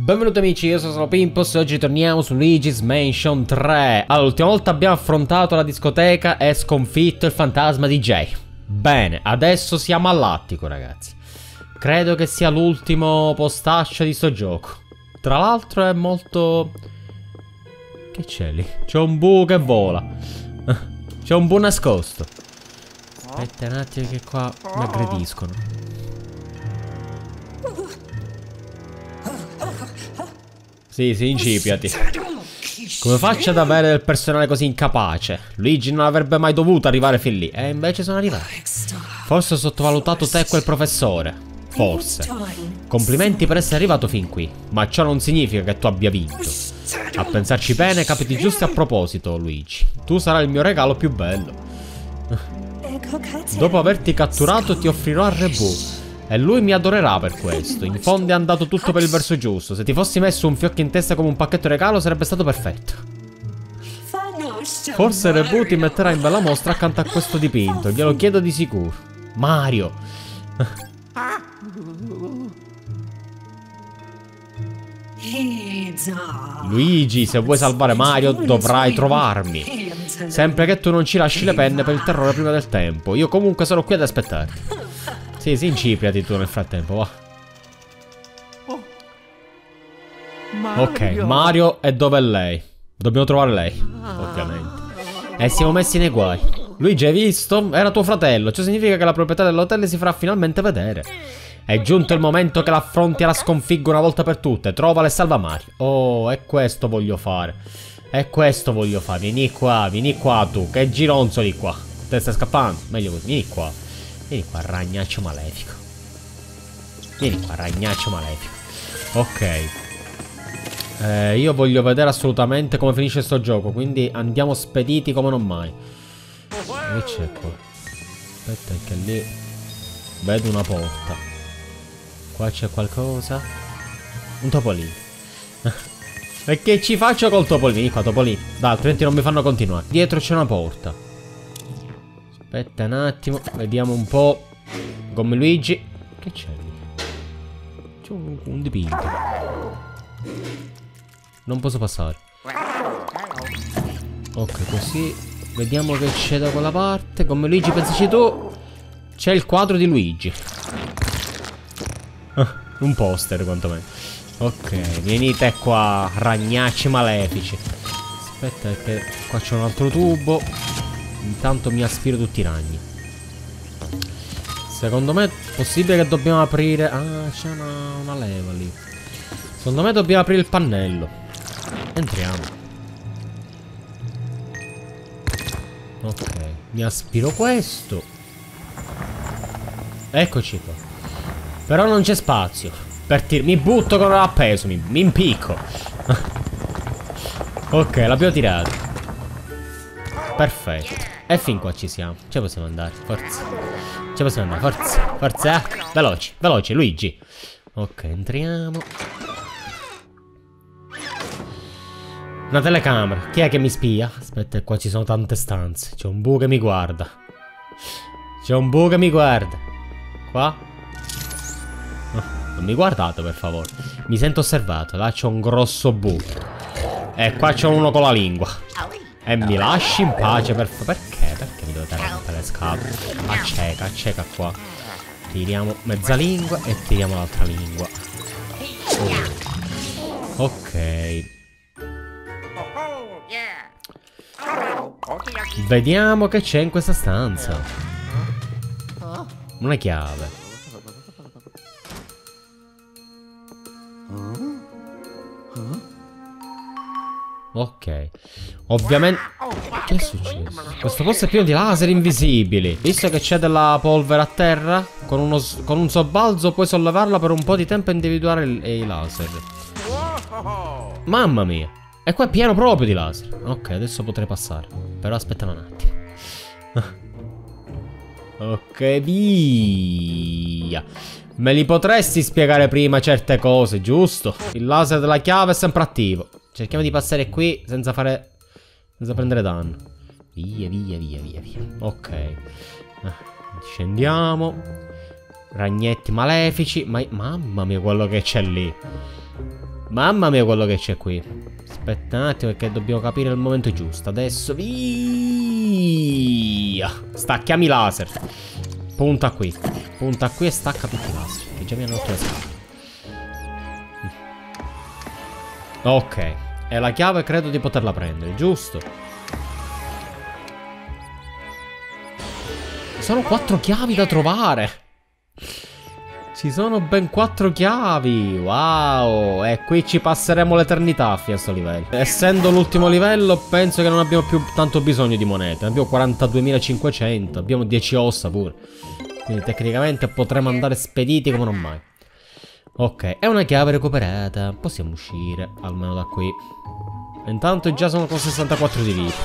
Benvenuti amici, io sono Pimpos e oggi torniamo su Luigi's Mansion 3 Allora, l'ultima volta abbiamo affrontato la discoteca e sconfitto il fantasma Jay. Bene, adesso siamo all'attico ragazzi. Credo che sia l'ultimo postaccio di sto gioco. Tra l'altro è molto... Che c'è lì? C'è un bu che vola. C'è un bu nascosto. Aspetta un attimo che qua mi aggrediscono Sì, sì, incipiati. Come faccio ad avere del personale così incapace? Luigi non avrebbe mai dovuto arrivare fin lì. E invece sono arrivato. Forse ho sottovalutato te e quel professore. Forse. Complimenti per essere arrivato fin qui. Ma ciò non significa che tu abbia vinto. A pensarci bene, capiti giusto a proposito, Luigi. Tu sarai il mio regalo più bello. Dopo averti catturato ti offrirò a Rebu e lui mi adorerà per questo. In fondo è andato tutto per il verso giusto. Se ti fossi messo un fiocco in testa come un pacchetto regalo sarebbe stato perfetto. Forse Rebu ti metterà in bella mostra accanto a questo dipinto. Glielo chiedo di sicuro. Mario. Luigi, se vuoi salvare Mario dovrai trovarmi. Sempre che tu non ci lasci le penne per il terrore prima del tempo. Io comunque sono qui ad aspettarti. Sì, sì, incipriati tu nel frattempo, va. Oh. Mario. Ok, Mario è dove è lei. Dobbiamo trovare lei, ovviamente. E siamo messi nei guai. Luigi, hai visto? Era tuo fratello. Ciò significa che la proprietà dell'hotel si farà finalmente vedere. È giunto il momento che l'affronti e la sconfigga una volta per tutte. Trovala e salva Mario. Oh, è questo voglio fare. È questo voglio fare. Vieni qua, vieni qua tu. Che gironzoli qua. Te stai scappando? Meglio così. Vieni qua. Vieni qua, ragnaccio malefico. Vieni qua, ragnaccio malefico. Ok. Eh, io voglio vedere assolutamente come finisce sto gioco, quindi andiamo spediti come non mai. Che c'è qua? Aspetta che lì vedo una porta. Qua c'è qualcosa. Un topolino. e che ci faccio col topolino? Vieni qua, topolino. Dai, altrimenti non mi fanno continuare. Dietro c'è una porta. Aspetta un attimo, vediamo un po'. Gomme Luigi. Che c'è lì? C'è un, un dipinto. Non posso passare. Ok, così. Vediamo che c'è da quella parte. Come Luigi, pensaci tu. C'è il quadro di Luigi. Ah, un poster, quantomeno. Ok, venite qua, ragnacci malefici. Aspetta che qua c'è un altro tubo. Intanto mi aspiro tutti i ragni. Secondo me è possibile che dobbiamo aprire... Ah, c'è una, una leva lì. Secondo me dobbiamo aprire il pannello. Entriamo. Ok, mi aspiro questo. Eccoci qua. Però non c'è spazio. Per tir mi butto con l'appeso, mi, mi impicco. ok, l'abbiamo tirato. Perfetto. E fin qua ci siamo. Ce possiamo andare, forza. Ce possiamo andare, forza. Forza. Veloci, veloci, Luigi. Ok, entriamo. Una telecamera. Chi è che mi spia? Aspetta, qua ci sono tante stanze. C'è un bu che mi guarda. C'è un bu che mi guarda. Qua? Oh, non mi guardate, per favore. Mi sento osservato. Là c'è un grosso bu. E qua c'è uno con la lingua. E mi lasci in pace per Perché? Perché mi dovete rompere le scatole? Acceca, acceca qua. Tiriamo mezza lingua e tiriamo l'altra lingua. Oh. Ok. Vediamo che c'è in questa stanza. Una chiave. Ok. Ovviamente... Che è successo? Questo posto è pieno di laser invisibili. Visto che c'è della polvere a terra, con, uno, con un sobbalzo puoi sollevarla per un po' di tempo e individuare i laser. Mamma mia. E qua è pieno proprio di laser. Ok, adesso potrei passare. Però aspetta un attimo. ok, via. Me li potresti spiegare prima certe cose, giusto? Il laser della chiave è sempre attivo. Cerchiamo di passare qui senza fare... Senza prendere danno. Via, via, via, via, via. Ok. Ah, scendiamo. Ragnetti malefici. Ma... Mamma mia quello che c'è lì. Mamma mia quello che c'è qui. Aspetta un attimo perché dobbiamo capire il momento giusto. Adesso via. Stacchiamo i laser. Punta qui. Punta qui e stacca tutti i laser. Che già mi hanno rotto le scale. Ok. E la chiave credo di poterla prendere, giusto? Sono quattro chiavi da trovare. Ci sono ben quattro chiavi. Wow. E qui ci passeremo l'eternità a questo livello. Essendo l'ultimo livello, penso che non abbiamo più tanto bisogno di monete. Abbiamo 42.500. Abbiamo 10 ossa pure. Quindi tecnicamente potremo andare spediti come non mai. Ok, è una chiave recuperata. Possiamo uscire, almeno da qui. Intanto già sono con 64 di vita.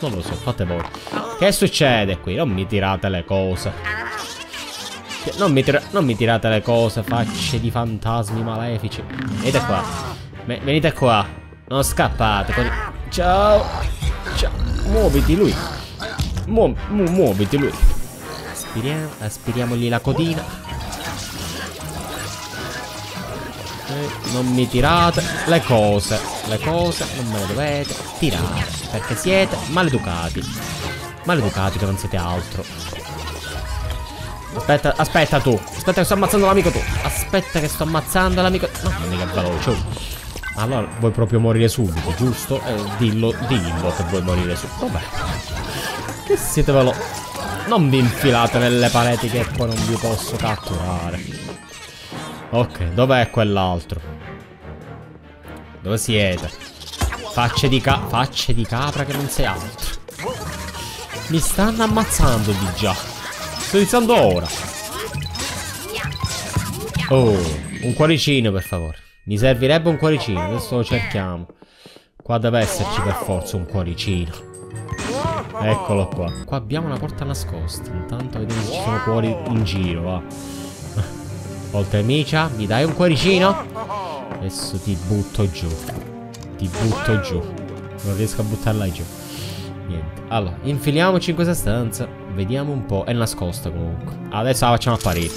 Non lo so, fate voi. Che succede qui? Non mi tirate le cose. Non mi, non mi tirate le cose, facce di fantasmi malefici. Venite qua. venite qua. Non scappate. Con... Ciao. Ciao. Muoviti lui. Mu mu muoviti lui. Aspiriamo, aspiriamogli la codina. Non mi tirate le cose. Le cose non me le dovete tirare. Perché siete maleducati. Maleducati che non siete altro. Aspetta, aspetta tu. Aspetta che sto ammazzando l'amico tu. Aspetta che sto ammazzando l'amico. No, non mica veloce. Allora vuoi proprio morire subito, giusto? Eh, dillo, dillo che vuoi morire subito. Vabbè. Che siete veloci. Non vi infilate nelle pareti che poi non vi posso catturare. Ok, dov'è quell'altro? Dove siete? Facce di ca... Facce di capra che non sei altro. Mi stanno ammazzando di già. Sto iniziando ora. Oh, un cuoricino per favore. Mi servirebbe un cuoricino, adesso lo cerchiamo. Qua deve esserci per forza un cuoricino. Eccolo qua. Qua abbiamo una porta nascosta. Intanto vediamo se ci sono cuori in giro, va. Oltre Micia, mi dai un cuoricino? Adesso ti butto giù. Ti butto giù. Non riesco a buttarla giù. Niente. Allora, infiliamoci in questa stanza. Vediamo un po'. È nascosta comunque. Adesso la facciamo apparire.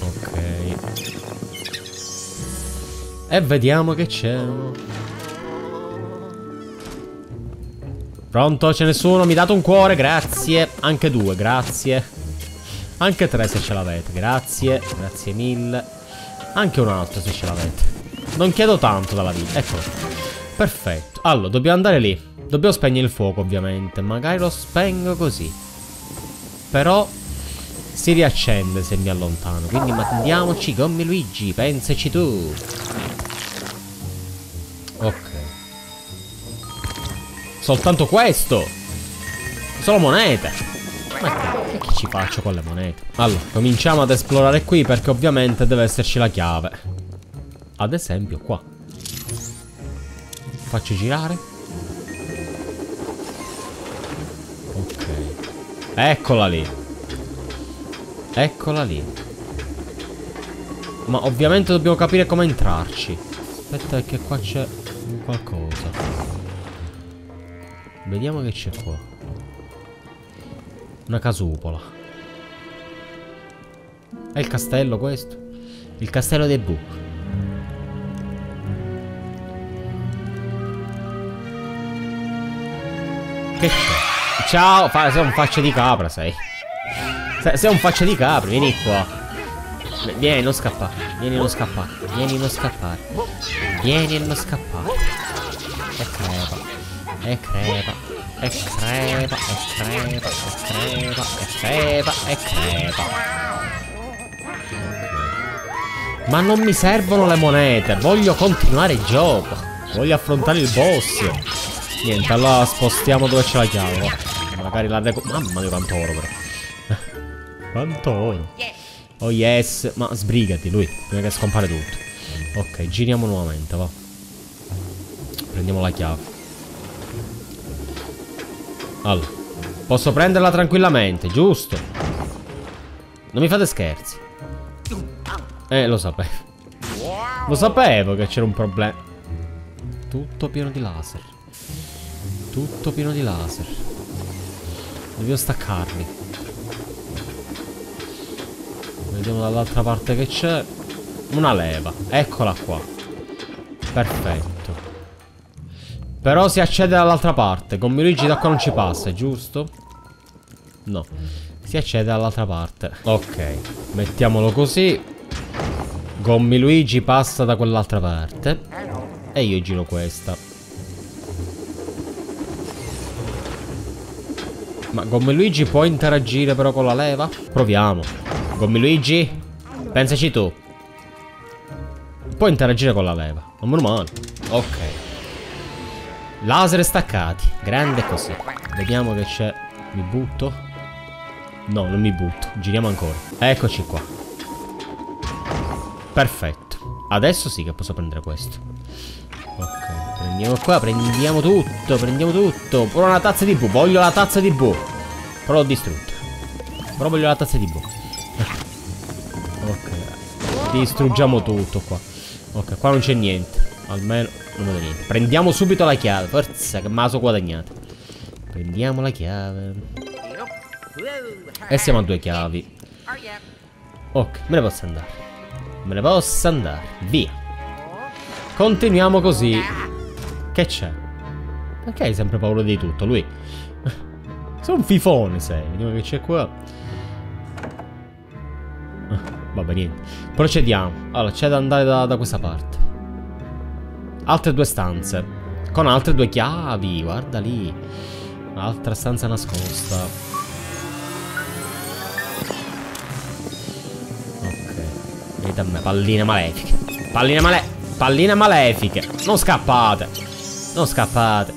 Ok. E vediamo che c'è. Pronto? C'è nessuno? Mi date un cuore? Grazie. Anche due, grazie. Anche tre se ce l'avete, grazie, grazie mille. Anche un altro se ce l'avete. Non chiedo tanto dalla vita, eccolo. Perfetto. Allora, dobbiamo andare lì. Dobbiamo spegnere il fuoco, ovviamente. Magari lo spengo così. Però si riaccende se mi allontano. Quindi mandiamoci con Luigi, pensaci tu. Ok. Soltanto questo. Solo monete. Ma che, ci faccio con le monete? Allora, cominciamo ad esplorare qui perché ovviamente deve esserci la chiave. Ad esempio qua. Faccio girare. Ok. Eccola lì. Eccola lì. Ma ovviamente dobbiamo capire come entrarci. Aspetta che qua c'è qualcosa. Vediamo che c'è qua. Una casupola. È il castello questo? Il castello dei Bu. Che c'è? Ciao, fa sei un faccia di capra, sei. Sei un faccia di capra, vieni qua. Vieni, non scappare. Vieni, non scappare. Vieni, non scappare. Vieni, non scappare. E crepa. E crepa. E crepa, e crepa, e crepa, e crepa, e crepa. Ma non mi servono le monete, voglio continuare il gioco. Voglio affrontare il boss. Niente, allora spostiamo dove c'è la chiave. Magari la reco... Mamma mia quanto oro però. quanto oro. Oh yes, ma sbrigati lui, prima che scompare tutto. Ok, giriamo nuovamente, va. Prendiamo la chiave. Allora, posso prenderla tranquillamente, giusto? Non mi fate scherzi. Eh, lo sapevo. Lo sapevo che c'era un problema. Tutto pieno di laser. Tutto pieno di laser. Devo staccarli. Vediamo dall'altra parte che c'è. una leva. Eccola qua. Perfetto. Però si accede dall'altra parte. Con Luigi da qua non ci passa, giusto? No. Si accede dall'altra parte. Ok. Mettiamolo così. Gommi Luigi passa da quell'altra parte. E io giro questa. Ma Gommi Luigi può interagire però con la leva? Proviamo. Gommi Luigi? Pensaci tu. Può interagire con la leva. Non meno male. Ok. Laser staccati. Grande così. Vediamo che c'è. Mi butto. No, non mi butto. Giriamo ancora. Eccoci qua. Perfetto. Adesso sì che posso prendere questo. Ok, prendiamo qua, prendiamo tutto, prendiamo tutto. Pure una tazza di bu. Voglio la tazza di bu. Però l'ho distrutta. Però voglio la tazza di bu. ok. Distruggiamo tutto qua. Ok, qua non c'è niente. Almeno non vedo niente. Prendiamo subito la chiave. Forza, che maso guadagnato. Prendiamo la chiave. E siamo a due chiavi. Ok, me ne posso andare. Me ne posso andare. Via. Continuiamo così. Che c'è? Perché hai sempre paura di tutto, lui? Sei un fifone, sei. Vediamo che c'è qua. Ah, vabbè, niente. Procediamo. Allora, c'è da andare da, da questa parte. Altre due stanze. Con altre due chiavi. Guarda lì. Altra stanza nascosta. Venite a me, palline malefiche. Palline male... Palline malefiche. Non scappate. Non scappate.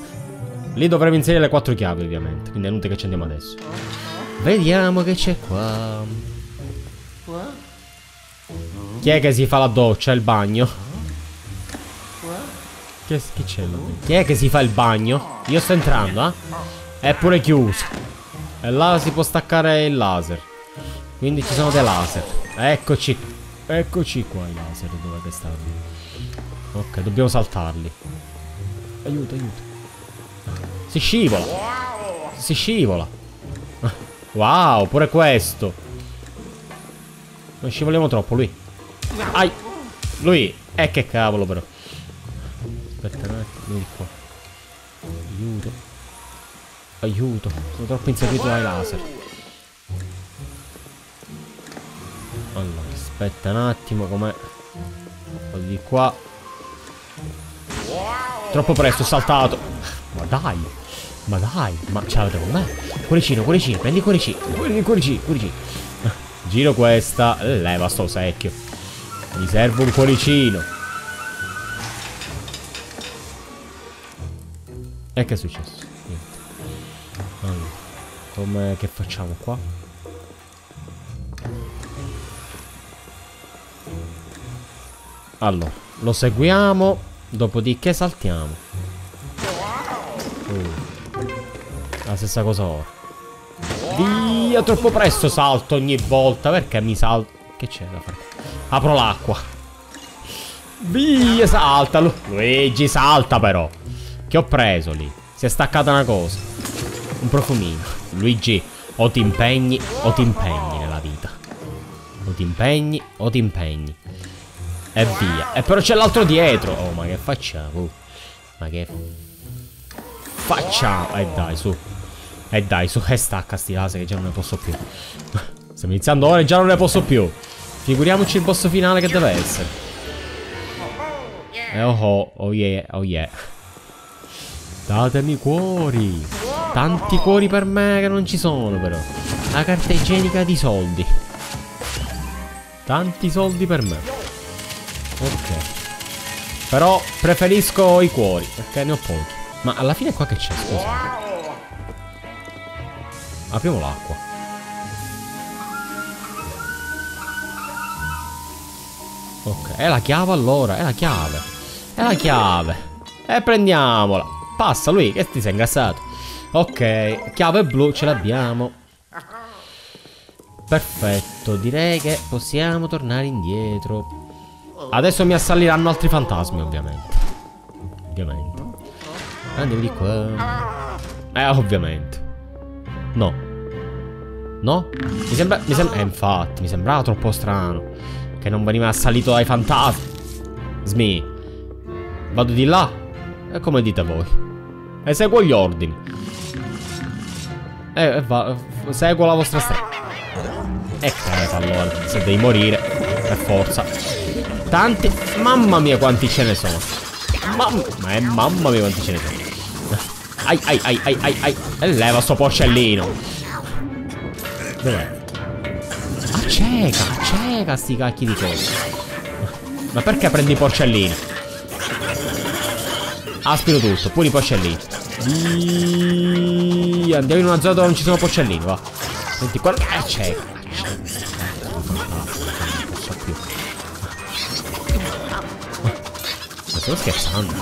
Lì dovremo inserire le quattro chiavi, ovviamente. Quindi è inutile che ci andiamo adesso. Vediamo che c'è qua. Chi è che si fa la doccia, il bagno? Che, che c'è Chi è che si fa il bagno? Io sto entrando, eh? È pure chiuso. E là si può staccare il laser. Quindi ci sono dei laser. Eccoci Eccoci qua i laser dove stanno. Ok, dobbiamo saltarli. Aiuto, aiuto. Si scivola. Si scivola. Wow, pure questo. Non scivoliamo troppo, lui. Ai. Lui. Eh, che cavolo, però. Aspetta un attimo, vieni qua. Aiuto. Aiuto. Sono troppo inseguito dai laser. Allora. Aspetta un attimo, com'è? Di qua. Troppo presto, saltato. Ma dai. Ma dai. Ma ce l'avete con me? Cuoricino, cuoricino. Prendi cuoricino. Cuoricino, cuoricino. Giro questa. Leva sto secchio. Mi serve un cuoricino. E che è successo? Niente. Allora, come che facciamo qua? Allora, lo seguiamo, dopodiché saltiamo. Uh. La stessa cosa ora. Via, troppo presto salto ogni volta. Perché mi salto? Che c'è da fare? Apro l'acqua. Via, salta. Luigi, salta però. Che ho preso lì? Si è staccata una cosa. Un profumino. Luigi, o ti impegni o ti impegni nella vita. O ti impegni o ti impegni. E via. E però c'è l'altro dietro. Oh, ma che facciamo? Ma che... Facciamo. E eh, dai, su. E eh, dai, su. E stacca sti laser che già non ne posso più. Stiamo iniziando ora e già non ne posso più. Figuriamoci il boss finale che deve essere. Eh, oh oh, oh yeah, oh yeah. Datemi cuori. Tanti cuori per me che non ci sono però. La carta igienica di soldi. Tanti soldi per me. Ok. Però preferisco i cuori, perché ne ho pochi. Ma alla fine qua che c'è, scusa. Apriamo l'acqua. Ok, è la chiave allora, è la chiave. È la chiave. E prendiamola. Passa lui, che ti sei ingassato. Ok, chiave blu ce l'abbiamo. Perfetto, direi che possiamo tornare indietro. Adesso mi assaliranno altri fantasmi, ovviamente. Ovviamente. Andiamo di qua. Eh, ovviamente. No. No? Mi sembra... Mi sembra... Eh, infatti, mi sembrava troppo strano. Che non veniva assalito dai fantasmi. Smi. Vado di là. E come dite voi? E seguo gli ordini. E, e va, seguo la vostra strada. E crepa allora, se devi morire, per forza. Tanti, mamma mia quanti ce ne sono. Mamma, ma mamma mia quanti ce ne sono. Ai ai ai ai ai ai. E leva sto porcellino. Dov'è? Acceca, acceca sti cacchi di cose. Ma perché prendi i porcellini? Aspiro tutto, pure i porcellini. Via. Andiamo in una zona dove non ci sono porcellini, va. Senti qua. Non posso più. Ma stiamo scherzando?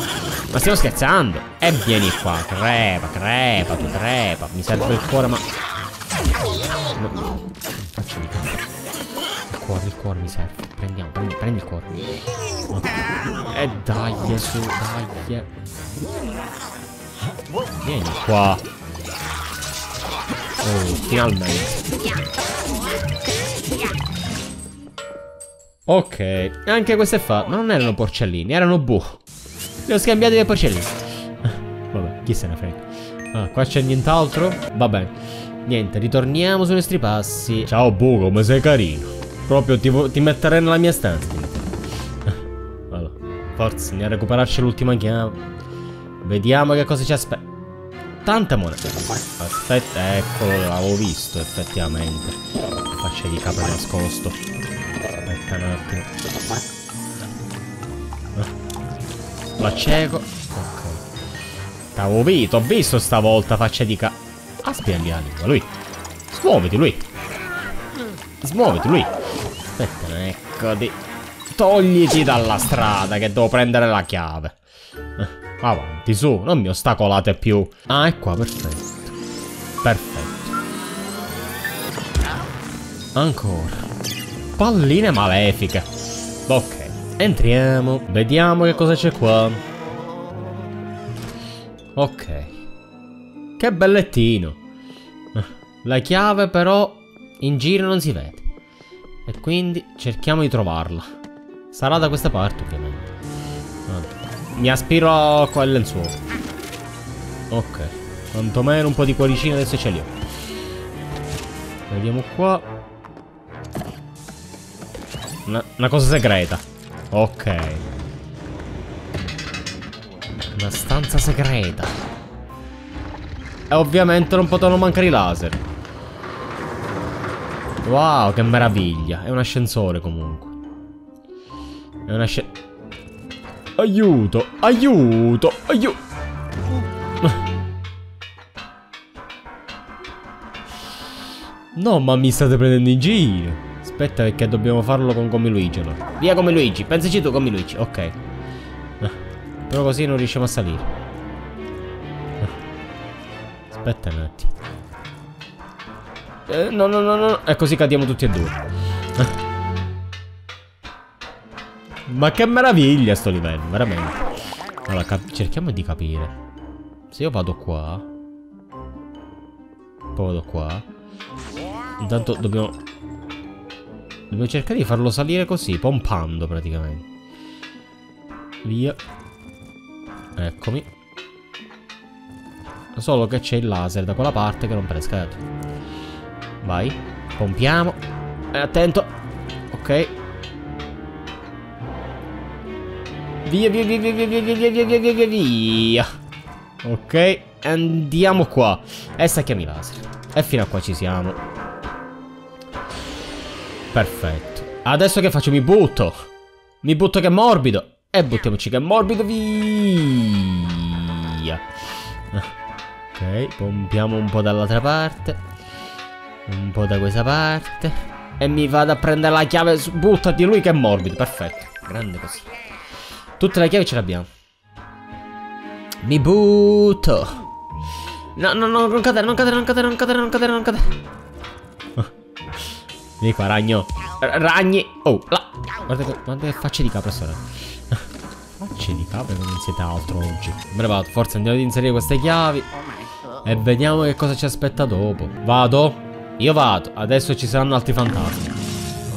Ma stiamo scherzando? E vieni qua, crepa, crepa, tu crepa. Mi serve il cuore, ma... No. Faccio di Il cuore, il cuore mi serve. Prendiamo, prendi, prendi il cuore. E eh, dai, su, dai. Vieni qua. Oh, finalmente. Ok, anche questo è fatto. Ma non erano porcellini, erano bu. Li ho scambiati per porcellini. Vabbè, chi se ne frega. Ah, qua c'è nient'altro? Va bene. Niente, ritorniamo sui nostri passi. Ciao Bu, come sei carino. Proprio ti, ti metterei nella mia stanza. Allora, forza, a recuperarci l'ultima chiave. Vediamo che cosa ci aspetta. Tante monete. Aspetta, eccolo, l'avevo visto effettivamente. Faccia di capra nascosto. Aspetta un attimo. La cieco. Ok. T'avevo visto, ho visto stavolta faccia di capra. Aspetta lingua, lui. Smuoviti, lui. Smuoviti, lui. Aspetta, eccoti. Togliti dalla strada che devo prendere la chiave. Eh, avanti, su, non mi ostacolate più. Ah, è qua, perfetto. Perfetto. Ancora. Palline malefiche. Ok, entriamo. Vediamo che cosa c'è qua. Ok. Che bellettino. La chiave però in giro non si vede. E quindi cerchiamo di trovarla. Sarà da questa parte ovviamente. Mi aspiro qua il lenzuolo. Ok. Quantomeno un po' di cuoricino adesso ce li ho. Vediamo qua. Una, una cosa segreta. Ok. Una stanza segreta. E ovviamente non potevano mancare i laser. Wow, che meraviglia. È un ascensore comunque. È un ascensore. Aiuto, aiuto, aiuto. No, ma mi state prendendo in giro. Aspetta perché dobbiamo farlo con Come Luigi allora. Via Come Luigi, pensaci tu Come Luigi, ok. Però così non riusciamo a salire. Aspetta un attimo. Eh, no, no, no, no. E così cadiamo tutti e due. Ma che meraviglia sto livello, veramente. Allora, cerchiamo di capire. Se io vado qua. Poi vado qua. Intanto dobbiamo... Dobbiamo cercare di farlo salire così, pompando praticamente. Via. Eccomi. Solo che c'è il laser da quella parte che le scatole. Vai. Pompiamo. E attento. Ok. Via, via, via, via, via, via, via, via, via, via, via, via. Ok. Andiamo qua. E stacchiamo i laser. E fino a qua ci siamo. Perfetto. Adesso che faccio? Mi butto. Mi butto che è morbido. E buttiamoci che è morbido. Via. Ok, pompiamo un po' dall'altra parte. Un po' da questa parte. E mi vado a prendere la chiave. Buttati lui che è morbido. Perfetto. Grande così. Tutte le chiavi ce le abbiamo. Mi butto. No, no, no, non cadere, non cadere, non cadere, non cadere, non cadere, non cadere. Vieni qua, ragno. Ragni. Oh, là. Guarda, guarda che facce di capra sono. Facce di capra che non siete altro oggi. Bravo, forza andiamo ad inserire queste chiavi. E vediamo che cosa ci aspetta dopo. Vado? Io vado. Adesso ci saranno altri fantasmi.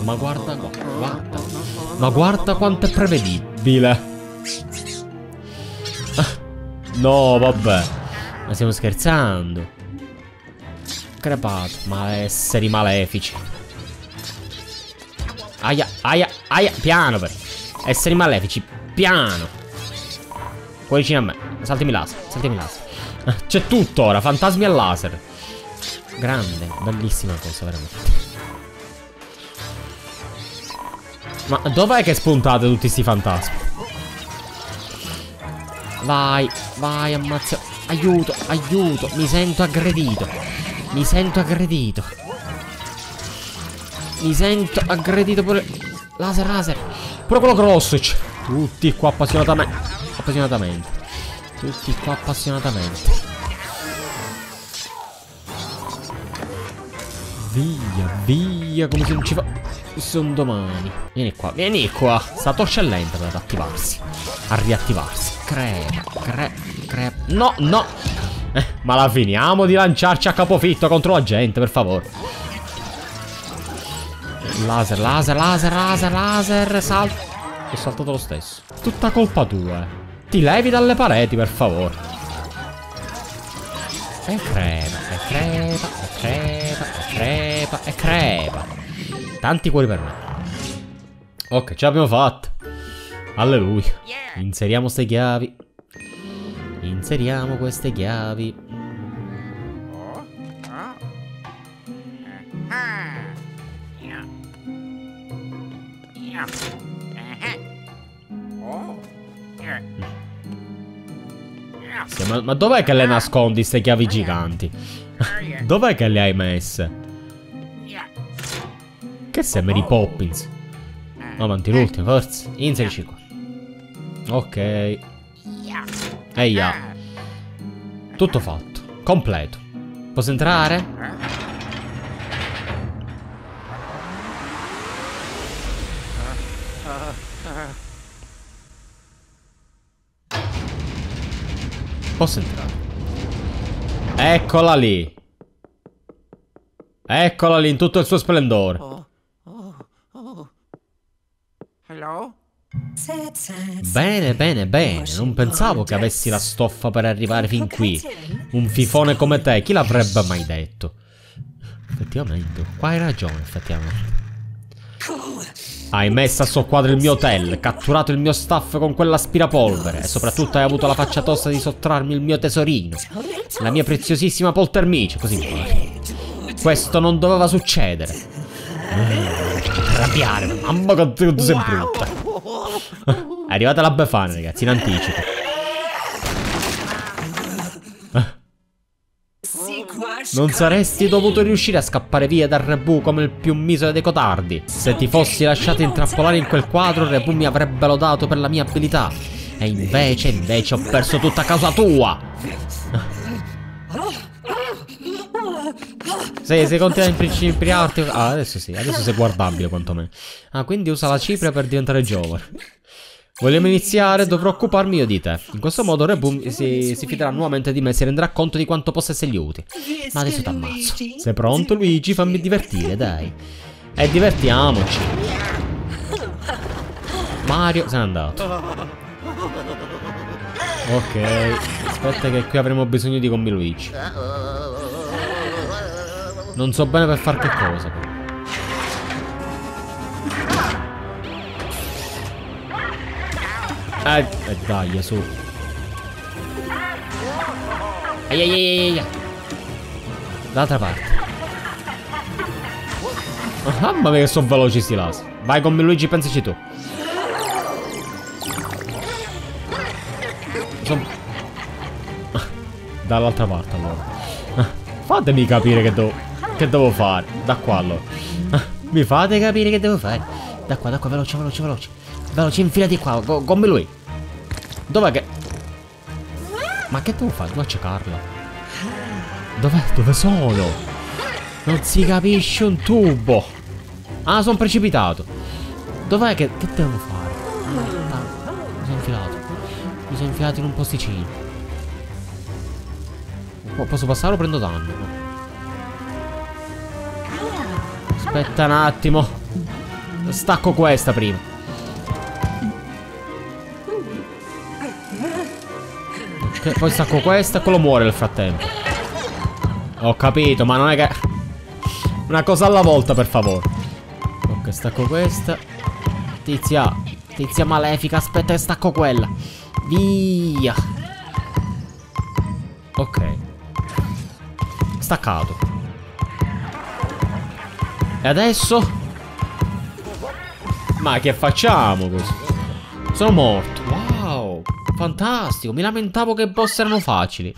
Ma guarda qua, guarda. Ma guarda quanto è prevedibile. No, vabbè. Ma stiamo scherzando. Crepato. Ma esseri malefici. Aia, aia, aia. Piano per. Esseri malefici. Piano. Qua vicino a me. Saltimi laser. Saltimi laser. C'è tutto ora. Fantasmi e laser. Grande. Bellissima cosa, veramente. Ma dov'è che spuntate tutti questi fantasmi? Vai, vai, ammazza. Aiuto, aiuto. Mi sento aggredito. Mi sento aggredito. Mi sento aggredito pure. Laser, laser. Pure quello grosso. Tutti qua appassionatamente. Appassionatamente. Tutti qua appassionatamente. Via, via, come se non ci fa... Sono domani. Vieni qua, vieni qua. Sta torcia è lenta per attivarsi. A riattivarsi. Crepa, cre... crepa. No, no. Eh, ma la finiamo di lanciarci a capofitto contro la gente, per favore. Laser, laser, laser, laser, laser. Salto. Ho saltato lo stesso. Tutta colpa tua. Ti levi dalle pareti, per favore. E crepa, e crepa, e crepa, e crepa, e crepa. Tanti cuori per me. Ok, ce l'abbiamo fatta. Alleluia. Inseriamo queste chiavi. Inseriamo queste chiavi. Sì, ma, ma dov'è che le nascondi queste chiavi giganti? dov'è che le hai messe? Che sei Mary Poppins? Avanti l'ultimo, forza. Inserisci qua. Ok. Eia. Tutto fatto. Completo. Posso entrare? Posso entrare? Eccola lì. Eccola lì in tutto il suo splendore. Hello? Bene, bene, bene. Non pensavo che avessi la stoffa per arrivare fin qui. Un fifone come te, chi l'avrebbe mai detto? Effettivamente, qua hai ragione, effettivamente. Hai messo a soqquadro il mio hotel, catturato il mio staff con quell'aspirapolvere e soprattutto hai avuto la faccia tosta di sottrarmi il mio tesorino, la mia preziosissima poltermice, così muore. Questo non doveva succedere. Mm, arrabbiare, mamma quanto sei brutta. È arrivata la Befana, ragazzi, in anticipo. Non saresti dovuto riuscire a scappare via dal Rebu come il più misero dei cotardi. Se ti fossi lasciato intrappolare in quel quadro, il Rebu mi avrebbe lodato per la mia abilità. E invece, invece ho perso tutta a causa tua. Sì, se continua in principi arti... Ah, adesso sì, adesso sei guardabile quantomeno. Ah, quindi usa la cipria per diventare giovane. Vogliamo iniziare? Dovrò occuparmi io di te. In questo modo Reboom si, si fiderà nuovamente di me e si renderà conto di quanto possa essergli utile. Ma adesso ti ammazzo. Sei pronto, Luigi? Fammi divertire, dai. E divertiamoci. Mario se n'è andato. Ok. Aspetta che qui avremo bisogno di combi Luigi. Non so bene per far che cosa. Però. Eh, eh dai, su. Ai ai ai ai ai. D'altra parte. Ah, mamma mia che sono veloci sti laser. Vai con Luigi, pensaci tu. Son... Dall'altra parte allora. Fatemi capire che devo... Che devo fare. Da qua allora. Mi fate capire che devo fare. Da qua, da qua, veloce, veloce, veloce. Veloce, infilati qua, go, lui. Dov'è che... Ma che devo fare? Devo accecarla. Dov'è? Dove sono? Non si capisce un tubo. Ah, sono precipitato. Dov'è che... Che devo fare? Ah, mi sono infilato. Mi sono infilato in un posticino. Posso passare o prendo danno? Aspetta un attimo. Stacco questa prima. Ok, poi stacco questa e quello muore nel frattempo. Ho capito, ma non è che... Una cosa alla volta, per favore. Ok, stacco questa. Tizia. Tizia malefica, aspetta che stacco quella. Via. Ok. Staccato. E adesso? Ma che facciamo così? Sono morto. Fantastico. Mi lamentavo che i boss erano facili.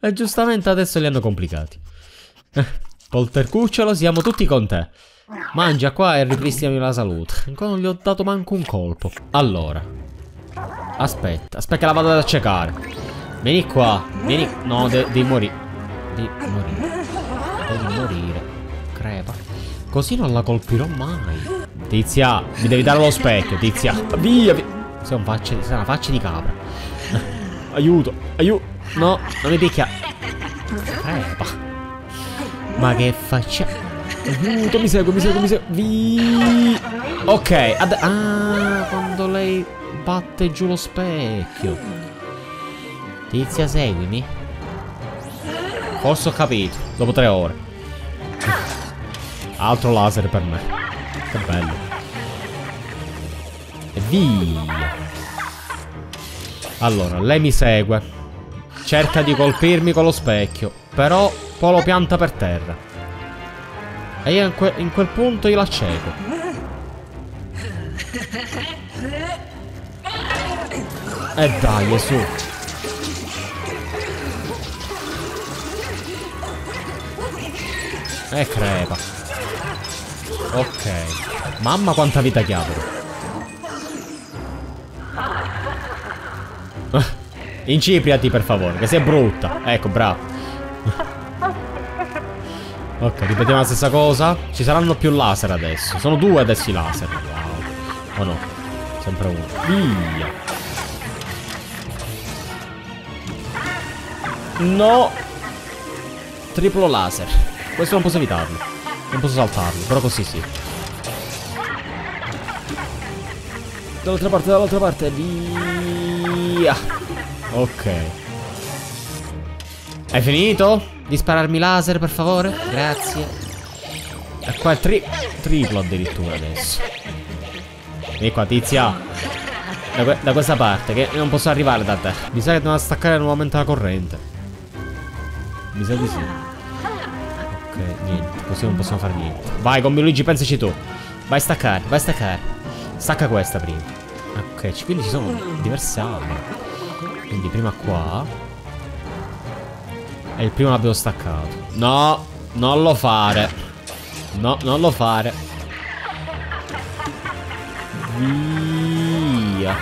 E giustamente adesso li hanno complicati. Poltercucciolo, siamo tutti con te. Mangia qua e ripristinami la salute. Ancora non gli ho dato manco un colpo. Allora. Aspetta, aspetta che la vado ad accecare. Vieni qua. Vieni. No, de devi morire. Devi morire. Devi morire. Crepa. Così non la colpirò mai. Tizia, mi devi dare lo specchio, Tizia. Via, via. Sei, un faccia di, sei una faccia di capra. Aiuto, aiuto. No, non mi picchia. Crepa. Ma che faccia... Aiuto, mi segue, mi segue, mi segue. Via. Ok, ah, quando lei batte giù lo specchio. Tizia, seguimi. Forse ho capito, dopo tre ore. Altro laser per me. Che bello. Via. Allora, lei mi segue. Cerca di colpirmi con lo specchio. Però poi lo pianta per terra. E io in, que in quel punto io l'acceco. E dai, su. E crepa. Ok. Mamma quanta vita che Incipriati per favore, che sei brutta. Ecco, bravo. ok, ripetiamo la stessa cosa. Ci saranno più laser adesso. Sono due adesso i laser. Wow. O no? Sempre uno. Via. No. Triplo laser. Questo non posso evitarlo. Non posso saltarlo, però così sì. Dall'altra parte, dall'altra parte. Via. Ok. Hai finito? Di spararmi laser, per favore? Grazie. E qua il tri triplo addirittura adesso. Vieni qua, tizia. Da, que da, questa parte, che non posso arrivare da te. Mi sa che devo staccare nuovamente la corrente. Mi sa di sì. Ok, niente. Così non possiamo fare niente. Vai, con Luigi, pensaci tu. Vai a staccare, vai a staccare. Stacca questa prima. Ok, quindi ci sono diverse armi. Quindi prima qua E il primo l'abbiamo staccato. No, non lo fare. No, non lo fare. Via.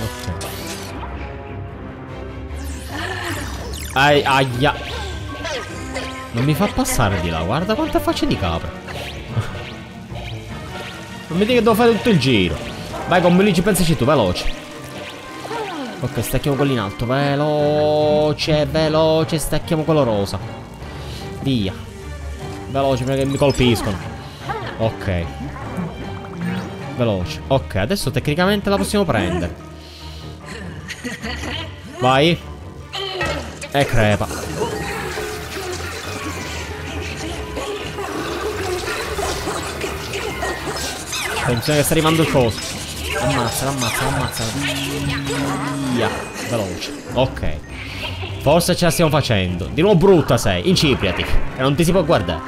Ok. Ai, aia. Non mi fa passare di là, guarda quanta faccia di capra. Mi dica che devo fare tutto il giro. Vai con Luigi, pensaci tu, veloce. Ok, stacchiamo quello in alto. Veloce, veloce, stacchiamo quello rosa. Via. Veloce, perché mi colpiscono. Ok. Veloce. Ok, adesso tecnicamente la possiamo prendere. Vai. E crepa. Attenzione che sta arrivando il coso. Ammazza, ammazza, ammazza. Via. Veloce. Ok. Forse ce la stiamo facendo. Di nuovo brutta sei. Incipriati. E non ti si può guardare.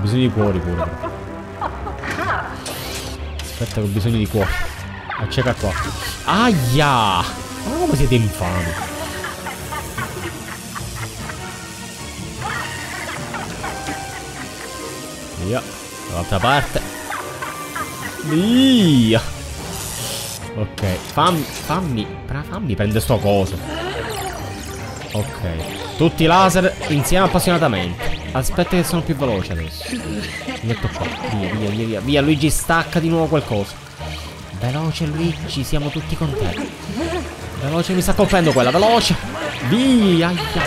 bisogno di cuori pure. Aspetta che ho bisogno di cuori. Acceca qua. Aia! Ma come siete infami? Via. Dall'altra parte. Via. Ok, fammi, fammi, fammi prendere sto coso. Ok. Tutti i laser insieme appassionatamente. Aspetta che sono più veloce adesso. Metto qua. Via, via, via, via. Via, Luigi stacca di nuovo qualcosa. Veloce Luigi, siamo tutti con te. Veloce, mi sta colpendo quella, veloce. Via, aia.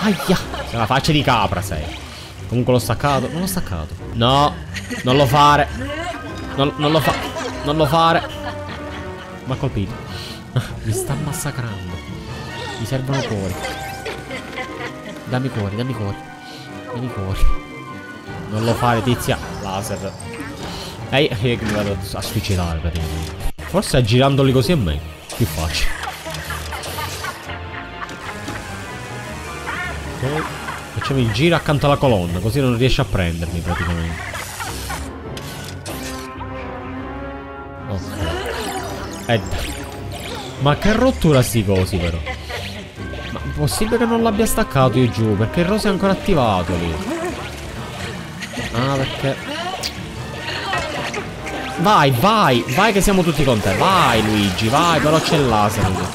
Aia. La faccia di capra sei. Comunque l'ho staccato. Non l'ho staccato. No, non lo fare. Non, non lo fa. Non lo fare. Mi ha colpito. Mi sta massacrando. Mi servono cuori. Dammi cuori, dammi cuori. Dammi cuori. Non lo fare, tizia. Laser. Ehi, io mi vado a suicidare praticamente. Forse aggirandoli così è meglio. Più facile. Ok. Facciamo il giro accanto alla colonna, così non riesce a prendermi praticamente. Eh. Ma che rottura sti cosi però. Ma è possibile che non l'abbia staccato io giù, perché il rose è ancora attivato lì. Ah, perché... Vai, vai, vai che siamo tutti con te. Vai Luigi, vai, però c'è il laser lì.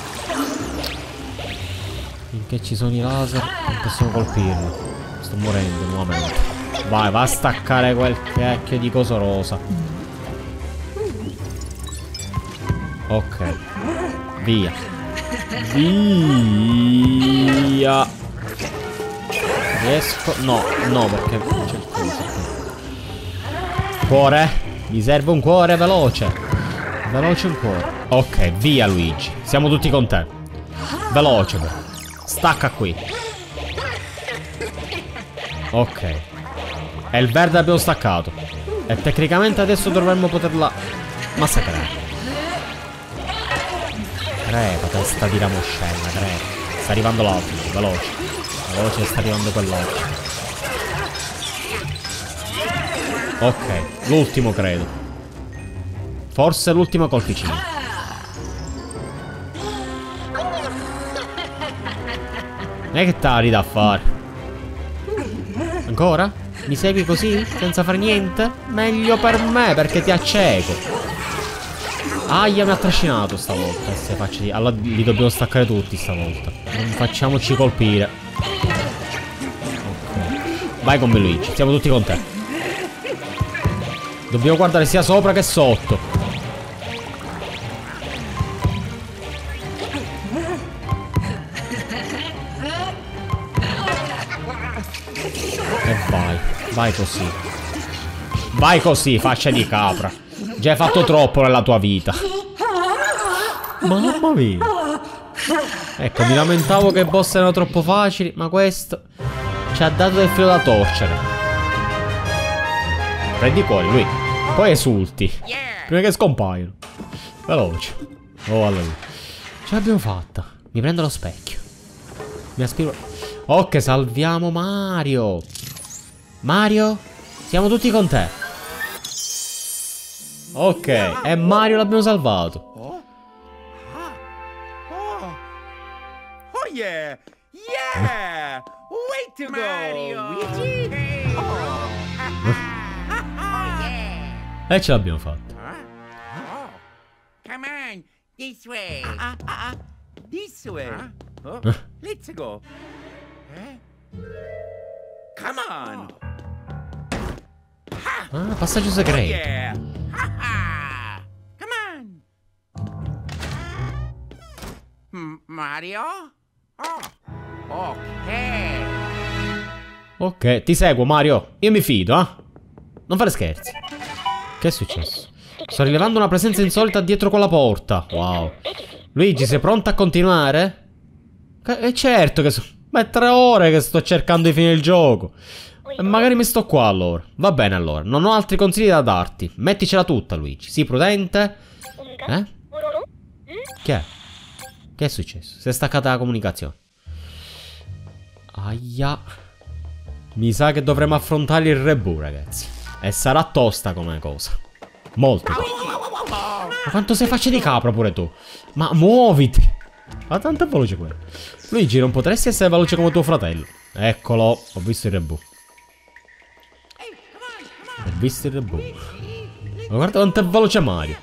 Finché ci sono i laser non possiamo colpirlo. Sto morendo nuovamente. Vai, va a staccare quel cacchio di coso rosa. Ok. Via. Via. Riesco? No, no, perché c'è il coso. Cuore? Mi serve un cuore veloce. Veloce un cuore. Ok, via Luigi. Siamo tutti con te. Veloce però. Stacca qui. Ok. E il verde abbiamo staccato. E tecnicamente adesso dovremmo poterla massacrare. Crepa, testa di ramoscella, crepa. Sta arrivando l'altro, veloce. Veloce sta arrivando quell'altro. Ok, l'ultimo credo. Forse l'ultimo colpicino. Non che t'ari da fare. Ancora? Mi segui così? Senza fare niente? Meglio per me perché ti acceco. Aia mi ha trascinato stavolta. E faccio di... Allora li dobbiamo staccare tutti stavolta. Non facciamoci colpire. Ok. Vai con me Luigi, siamo tutti con te. Dobbiamo guardare sia sopra che sotto. E vai, vai così. Vai così, faccia di capra. Già hai fatto troppo nella tua vita. Mamma mia. Ecco, mi lamentavo che i boss erano troppo facili, ma questo ci ha dato del filo da torcere. Prendi cuori, lui. Poi esulti. Prima che scompaiono. Veloce. Oh, allora. Ce l'abbiamo fatta. Mi prendo lo specchio. Mi aspiro. Ok, salviamo Mario. Mario? Siamo tutti con te. Ok, e Mario l'abbiamo salvato. Oh, oh yeah! Yeah! Way to go, Luigi! Oh. E ce l'abbiamo fatta. Oh. Come on, this way. Ah, ah, ah. This way. Oh, let's go. Eh? Come on. Ah, passaggio segreto. Yeah. Come on. M- Mario? Oh. Okay. Ok, ti seguo Mario. Io mi fido, eh. Non fare scherzi. Che è successo? Sto rilevando una presenza insolita dietro quella porta. Wow. Luigi, sei pronto a continuare? Che- eh, certo che so. Ma è tre ore che sto cercando di finire il gioco. E magari mi sto qua allora. Va bene allora. Non ho altri consigli da darti. Metticela tutta, Luigi. Sii prudente. Eh? Che è? Che è successo? Si è staccata la comunicazione. Aia. Mi sa che dovremo affrontare il Rebu, ragazzi. E sarà tosta come cosa. Molto. Ma quanto sei faccia di capra pure tu? Ma muoviti. Ma tanto è veloce quello. Luigi, non potresti essere veloce come tuo fratello. Eccolo. Ho visto il Rebu. Ho visto il. Ma guarda quanto è veloce Mario.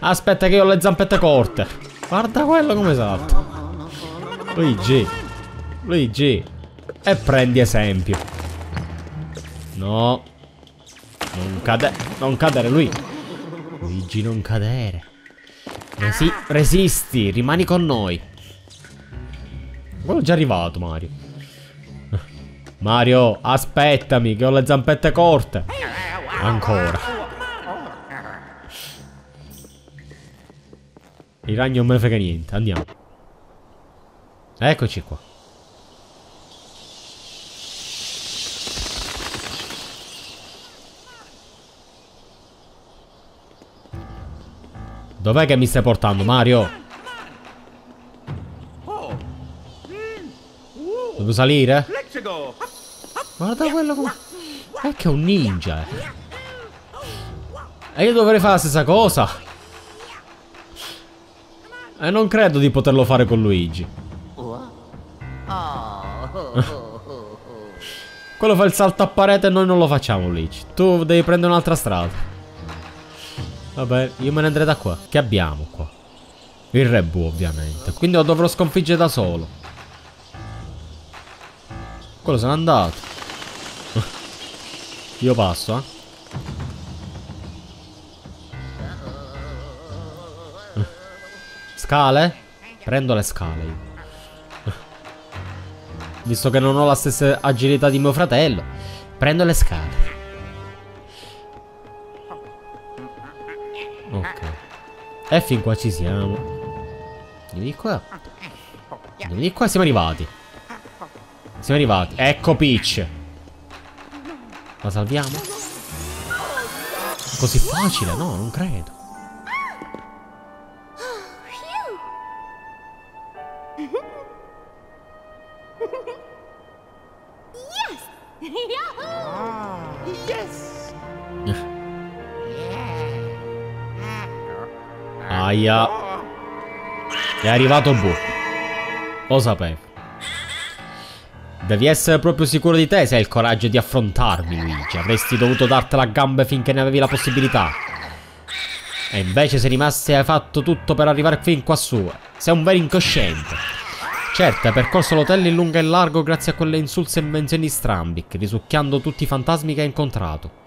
Aspetta che io ho le zampette corte. Guarda quello come salta. Luigi. Luigi. E prendi esempio. No. Non cade. Non cadere lui. Luigi non cadere. Resi- resisti, rimani con noi. Quello è già arrivato, Mario. Mario, aspettami, che ho le zampette corte. Ancora. Il ragno non me ne frega niente, andiamo. Eccoci qua. Dov'è che mi stai portando, Mario? Devo salire? Guarda quello come... È che è un ninja, eh. E io dovrei fare la stessa cosa. E non credo di poterlo fare con Luigi. Quello fa il salto a parete e noi non lo facciamo, Luigi. Tu devi prendere un'altra strada. Vabbè, io me ne andrei da qua. Che abbiamo qua? Il Rebu, ovviamente. Quindi lo dovrò sconfiggere da solo. Quello se n'è andato. Io passo, eh. Scale? Prendo le scale io. Visto che non ho la stessa agilità di mio fratello, prendo le scale. Ok. E fin qua ci siamo. Vieni qua. Vieni qua, siamo arrivati. Siamo arrivati. Ecco Peach. La salviamo? Così facile? No, non credo. Aia. È arrivato Bu. Lo sapevo. Devi essere proprio sicuro di te se hai il coraggio di affrontarmi, Luigi. Avresti dovuto dartela a gambe finché ne avevi la possibilità. E invece sei rimasto e hai fatto tutto per arrivare fin quassù. Sei un vero incosciente. Certo, hai percorso l'hotel in lungo e largo grazie a quelle insulse invenzioni Strambic, risucchiando tutti i fantasmi che hai incontrato.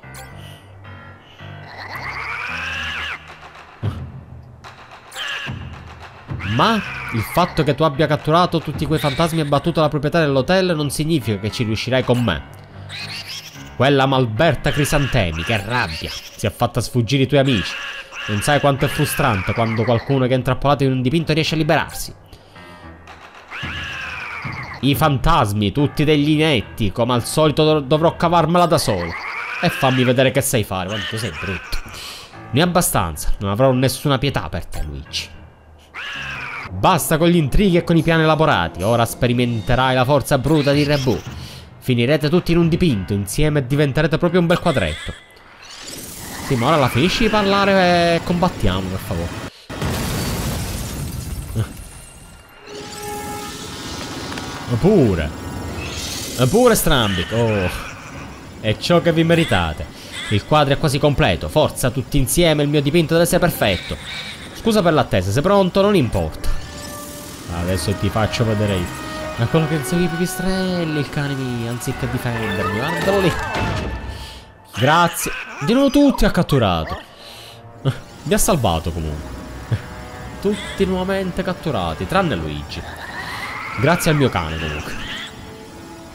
Ma il fatto che tu abbia catturato tutti quei fantasmi e battuto la proprietà dell'hotel non significa che ci riuscirai con me. Quella malberta Crisantemi, che rabbia, si è fatta sfuggire i tuoi amici. Non sai quanto è frustrante quando qualcuno che è intrappolato in un dipinto riesce a liberarsi. I fantasmi, tutti degli inetti, come al solito dov dovrò cavarmela da solo. E fammi vedere che sai fare, quanto sei brutto. Ne abbastanza, non avrò nessuna pietà per te, Luigi. Basta con gli intrighi e con i piani elaborati. Ora sperimenterai la forza bruta di Rebu. Finirete tutti in un dipinto insieme e diventerete proprio un bel quadretto. Sì, ma ora la finisci di parlare e combattiamo, per favore. Pure. Pure Strambic. Oh. È ciò che vi meritate. Il quadro è quasi completo. Forza, tutti insieme, il mio dipinto deve essere perfetto. Scusa per l'attesa, sei pronto? Non importa. Adesso ti faccio vedere io. Ma quello che insegui i pipistrelli, il cane mio, anziché difendermi. Guardalo lì. Grazie. Di nuovo tutti ha catturato. Vi ha salvato comunque. Tutti nuovamente catturati, tranne Luigi. Grazie al mio cane comunque.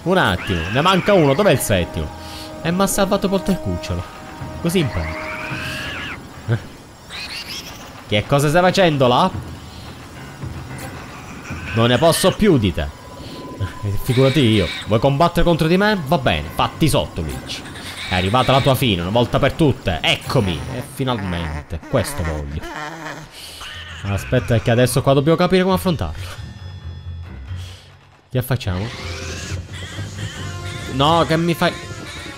Un attimo, ne manca uno, dov'è il settimo? E mi ha salvato porta il cucciolo. Così imparo. Che cosa stai facendo là? Non ne posso più di te. Figurati io. Vuoi combattere contro di me? Va bene, fatti sotto, Luigi. È arrivata la tua fine, una volta per tutte. Eccomi. E finalmente. Questo voglio. Aspetta, che adesso qua dobbiamo capire come affrontarlo. Che facciamo? No, che mi fai...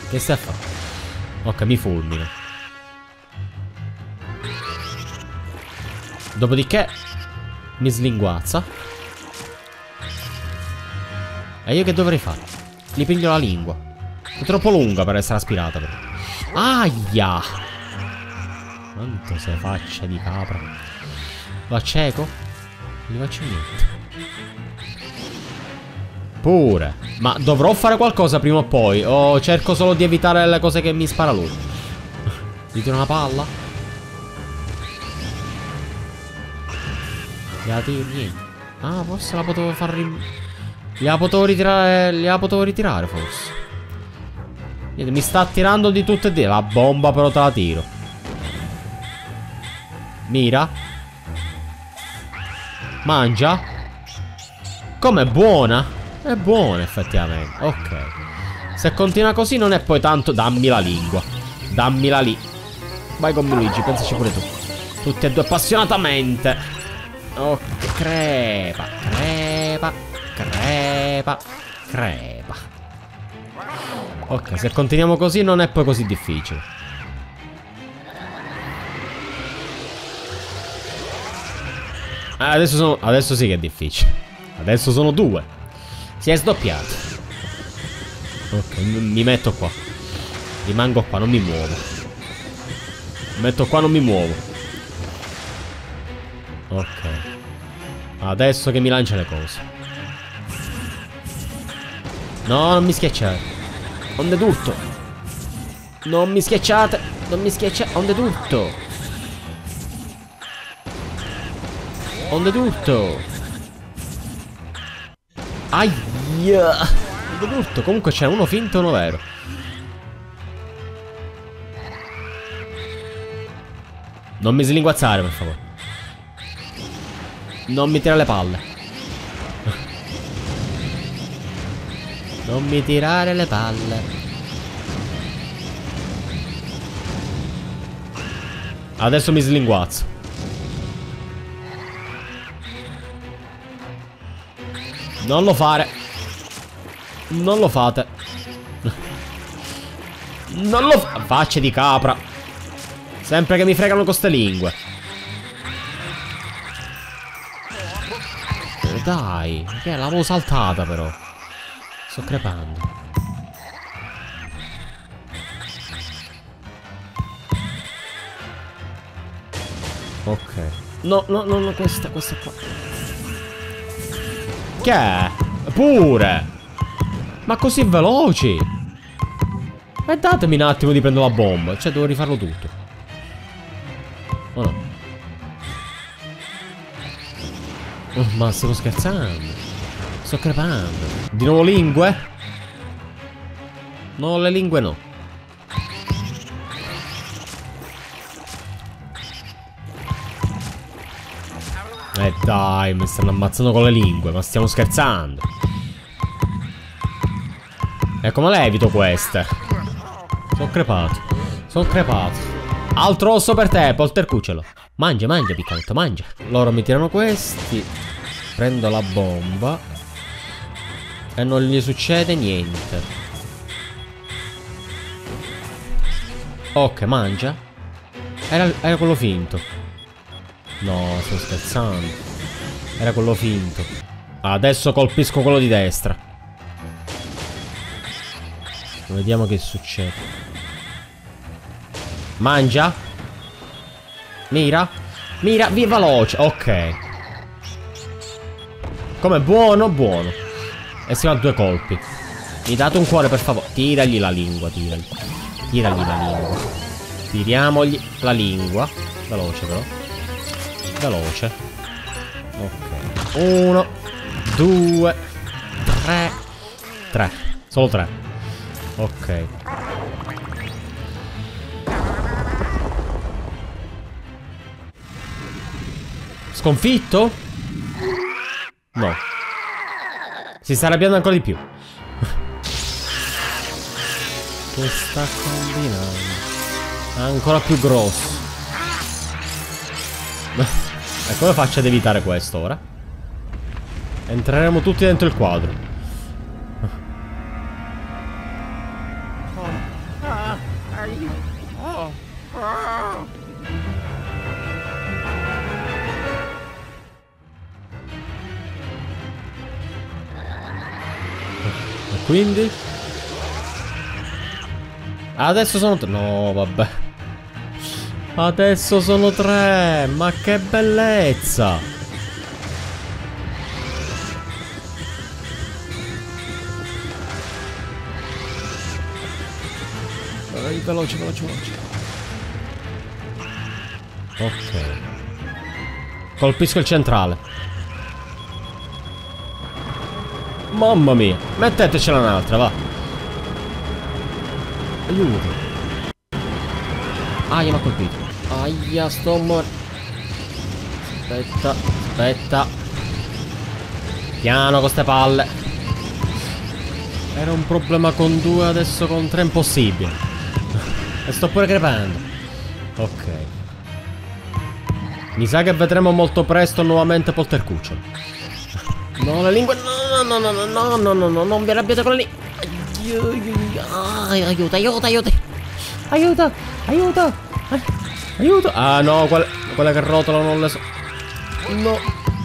Che stai a fare? Ok, mi fulmina. Dopodiché mi slinguazza. E io che dovrei fare? Gli piglio la lingua. È troppo lunga per essere aspirata però. Aia! Quanto sei faccia di capra. Lo acceco? Non gli faccio niente. Pure. Ma dovrò fare qualcosa prima o poi. O cerco solo di evitare le cose che mi spara lui. Gli tiro una palla? La tiro niente. Ah, forse la potevo far rim... Gliela potevo ritirare. Gliela potevo ritirare forse. Mi sta tirando di tutte e due. La bomba però te la tiro. Mira. Mangia. Com'è buona? È buona effettivamente. Ok. Se continua così non è poi tanto... Dammi la lingua. Dammila lì. Vai con Luigi, pensaci pure tu. Tutti e due appassionatamente. Oh, crepa, crepa, crepa, crepa. Ok, se continuiamo così non è poi così difficile. Ah, adesso, sono, adesso sì che è difficile. Adesso sono due. Si è sdoppiato. Ok, mi metto qua. Rimango qua, non mi muovo. Mi metto qua, non mi muovo. Ok. Adesso che mi lancia le cose. No, non mi schiacciate. Onde tutto. Non mi schiacciate. Non mi schiacciate. Onde tutto. Onde tutto. Aia. Onde tutto. Comunque c'è uno finto e uno vero. Non mi slinguazzare, per favore. Non mi tira le palle. Non mi tirare le palle. Adesso mi slinguazzo. Non lo fare. Non lo fate. Non lo fa Facce di capra. Sempre che mi fregano con ste lingue. Dai, che l'avevo saltata però. Sto crepando. Ok. No, no, no, no, questa, questa qua. Che è? Pure! Ma così veloci! E datemi un attimo di prendere la bomba. Cioè, devo rifarlo tutto. Oh, ma stiamo scherzando. Sto crepando. Di nuovo lingue? No, le lingue no. Eh dai, mi stanno ammazzando con le lingue, ma stiamo scherzando. E come le evito queste? Sono crepato. Sono crepato. Altro osso per te, poltercucciolo. Mangia, mangia, piccanto, mangia. Loro mi tirano questi. Prendo la bomba. E non gli succede niente. Ok, mangia. Era, era quello finto. No, sto scherzando. Era quello finto. Adesso colpisco quello di destra. Vediamo che succede. Mangia. Mira. Mira, via veloce. Ok. Come buono, buono. E si va a due colpi. Mi date un cuore per favore. Tiragli la lingua, tiragli. Tiragli la lingua. Tiriamogli la lingua. Veloce però. Veloce. Ok. Uno. Due. Tre. Tre. Solo tre. Ok. Sconfitto? No. Si sta arrabbiando ancora di più. che sta combinando? Ancora più grosso. e come faccio ad evitare questo ora? Entreremo tutti dentro il quadro. Quindi? Adesso sono tre. No, vabbè. Adesso sono tre. Ma che bellezza. Vai, veloce, veloce, veloce. Ok. Colpisco il centrale. Mamma mia. Mettetecela un'altra, va. Aiuto. Aia, mi ha colpito. Aia, sto morendo. Aspetta, aspetta. Piano con ste palle. Era un problema con due, adesso con tre è impossibile. E sto pure crepando. Ok. Mi sa che vedremo molto presto nuovamente Poltercucciolo. No, le lingue. No, no, no, no, no, no, no, no, non vi arrabbiate con lingue. Aiuto, aiuto, aiuto. Aiuto, aiuto. Aiuto. Ah, no, quelle, quelle che rotolano non le so. No.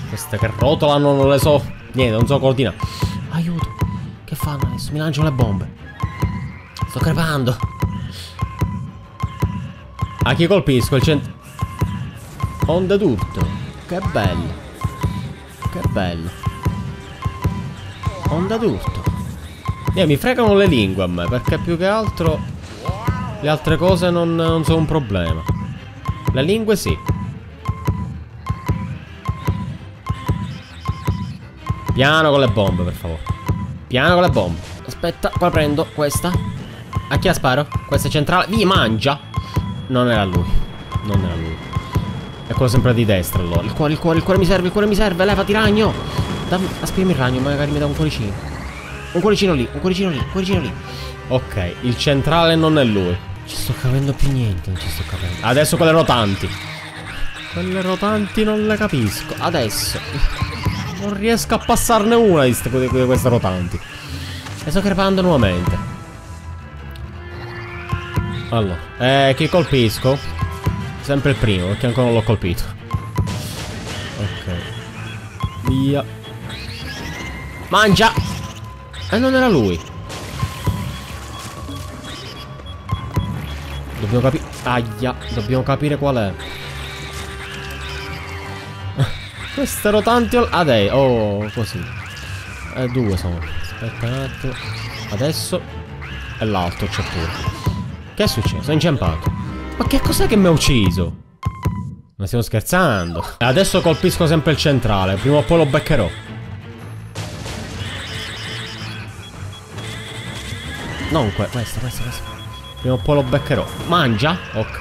Queste che rotolano non le so. Niente, non so coordinare. Aiuto. Che fanno adesso? Mi lanciano le bombe. Sto crepando. A chi colpisco? Il cent... Onda tutto. Che bello. Che bello. Onda tutto. Eh, mi fregano le lingue a me, perché più che altro le altre cose non, non sono un problema. Le lingue sì. Piano con le bombe, per favore. Piano con le bombe. Aspetta, qua prendo questa. A chi la sparo? Questa è centrale. Via, mangia. Non era lui. Non era lui. È quello sempre di destra allora. Il cuore, il cuore, il cuore mi serve, il cuore mi serve. Levati ragno. Dammi, aspirami il ragno, magari mi dà un cuoricino. Un cuoricino lì, un cuoricino lì, un cuoricino lì. Ok, il centrale non è lui. Ci sto capendo più niente, non ci sto capendo. Adesso quelle rotanti. Quelle rotanti non le capisco. Adesso. Non riesco a passarne una di, queste rotanti. E sto crepando nuovamente. Allora, eh, chi colpisco? Sempre il primo, perché ancora non l'ho colpito. Ok. Via. Mangia! E non era lui. Dobbiamo capire... Aia, dobbiamo capire qual è. Queste rotanti... Adei, oh, così. Eh, due sono. Aspetta un attimo. Adesso... E l'altro c'è pure. Che è successo? È inciampato. Ma che cos'è che mi ha ucciso? Ma stiamo scherzando. Adesso colpisco sempre il centrale. Prima o poi lo beccherò. Non que questa, questa, questa. Prima o poi lo beccherò. Mangia? Ok.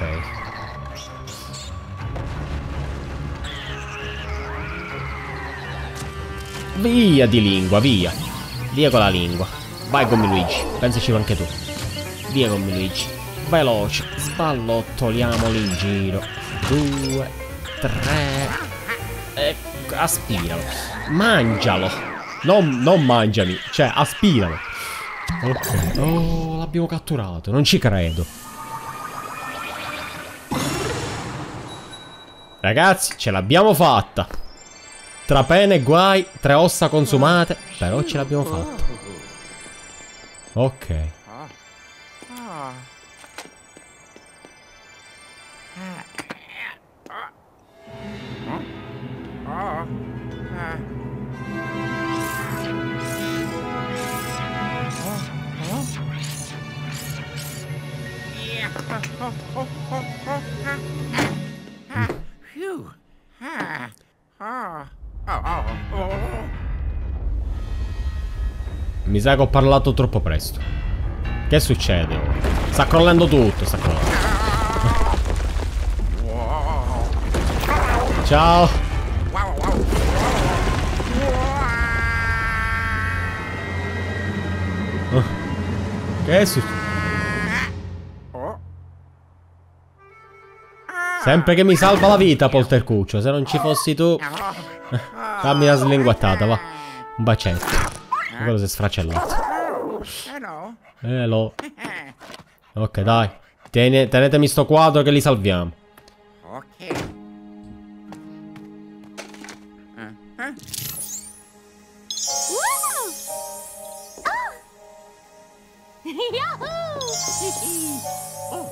Via di lingua, via. Via con la lingua. Vai con Luigi. Pensaci anche tu. Via con Luigi. Veloce. Sballottoliamoli in giro. Due. Tre. Ecco, aspiralo. Mangialo. Non, non mangiami. Cioè, aspiralo. Ok. Oh, l'abbiamo catturato. Non ci credo. Ragazzi, ce l'abbiamo fatta. Tra pene e guai, tre ossa consumate. Però ce l'abbiamo fatta. Ok. Mi sa che ho parlato troppo presto. Che succede? Sta crollando tutto, sta crollando. Ciao. Che succede? Sempre che mi salva la vita, Poltercuccio. Se non ci fossi tu... Dammi la slinguattata, va. Un bacetto. Quello si è sfracellato. Hello. Eh, lo... Ok, dai. Tiene- tenetemi sto quadro che li salviamo. Ok. Yahoo! Oh,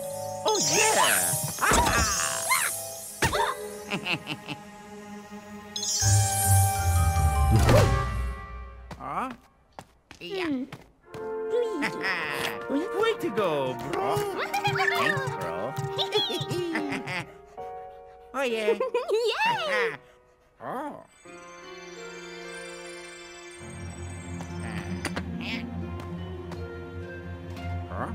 oh yeah. Hmm. Way to go, bro. Thanks, bro. oh, yeah. Yay! oh. Huh?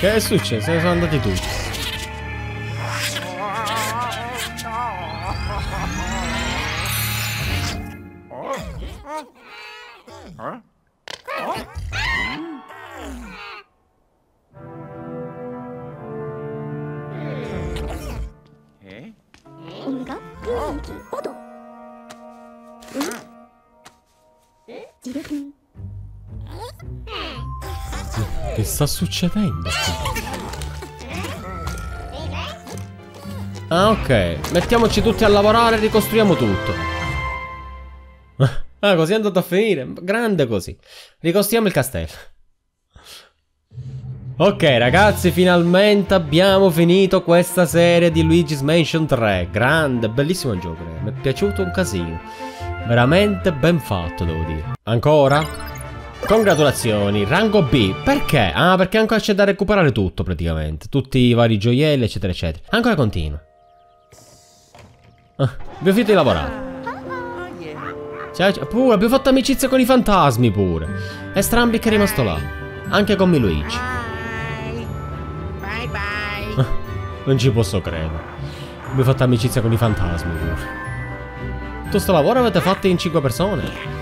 Che è successo? Sono andati tutti. Succedendo? Ah, ok. Mettiamoci tutti a lavorare e ricostruiamo tutto. Ah, così è andato a finire. Grande così. Ricostruiamo il castello. Ok ragazzi, finalmente abbiamo finito questa serie di Luigi's Mansion 3. Grande, bellissimo gioco, mi è piaciuto un casino. Veramente ben fatto, devo dire. Ancora? Congratulazioni, rango B. Perché? Ah, perché ancora c'è da recuperare tutto praticamente. Tutti i vari gioielli, eccetera, eccetera. Ancora continua. Ah, abbiamo finito di lavorare. Ciao, ciao. Pure, abbiamo fatto amicizia con i fantasmi pure. E Strambic è rimasto là. Anche con Luigi. Bye bye. Non ci posso credere. Abbiamo fatto amicizia con i fantasmi pure. Tutto sto lavoro avete fatto in 5 persone?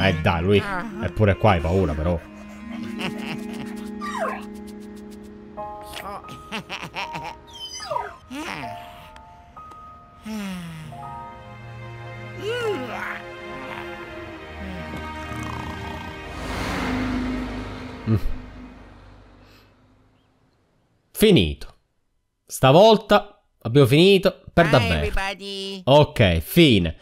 Eh dai, lui. Eppure qua hai paura però. Finito. Stavolta abbiamo finito per Bye, davvero. everybody. Ok, fine.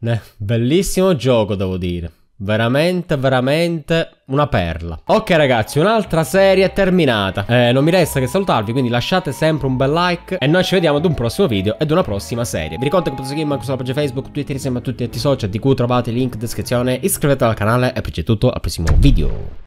Ne- Bellissimo gioco, devo dire. Veramente, veramente una perla. Ok ragazzi, un'altra serie è terminata. Eh, non mi resta che salutarvi, quindi lasciate sempre un bel like e noi ci vediamo ad un prossimo video e ad una prossima serie. Vi ricordo che potete seguirmi anche sulla pagina Facebook, Twitter insieme a tutti i social di cui trovate il link in descrizione. Iscrivetevi al canale e per oggi è tutto, al prossimo video.